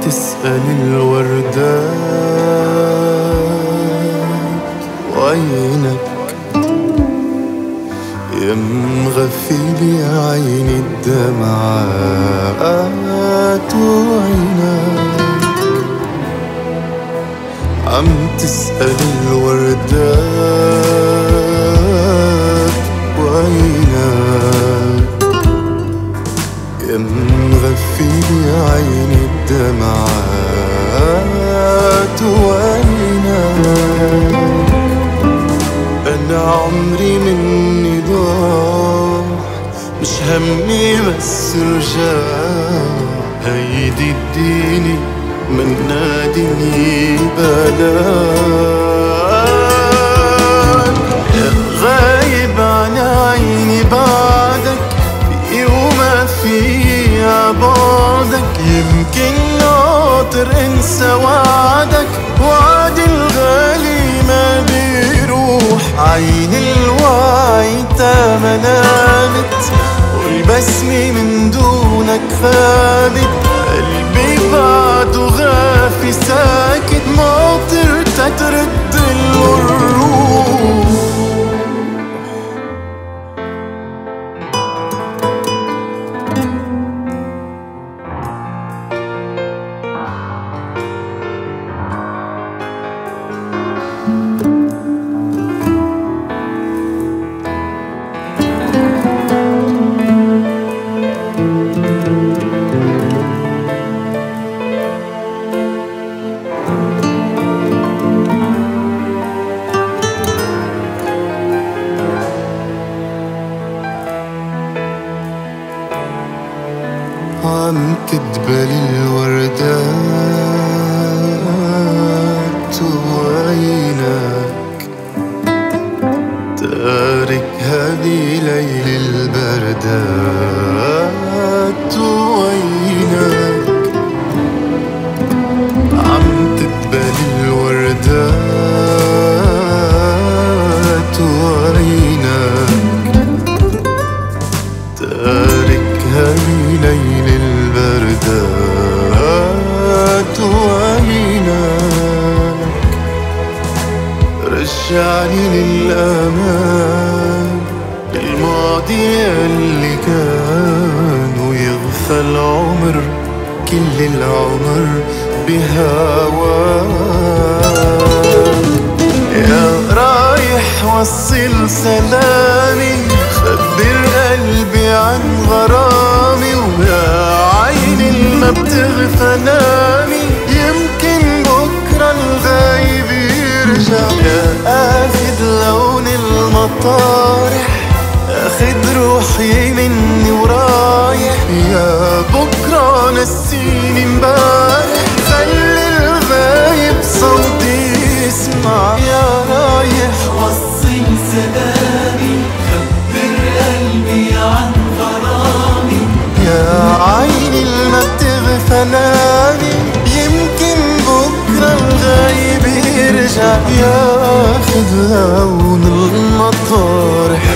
تسأل الوردات وعينك يا مغفي عيني الدمعات. وعينك عم تسأل الوردات وعينك يا مغفي عيني الدمعات وعينك أنا عمري مني ضاع مش همي بس رجع هيدي الديني من ناديني بلاك يا ناطر انسى وعدك وعد الغالي ما بيروح. عين الوعي ما نامت والبسمة من دونك خابت قلبي بعده غافي ساكت ناطر تترد عم تدبل الوردات وعينك. تارك هذه ليل البردات عم الوردات تارك هذه رجعني للأمان الماضي اللي كان ويغفى العمر كل العمر بهواك يا رايح وصل سلامي خبر قلبي عن غرامي ويا عيني ما بتغفى المطارح اخد روحي يرجع ياخد لون المطارح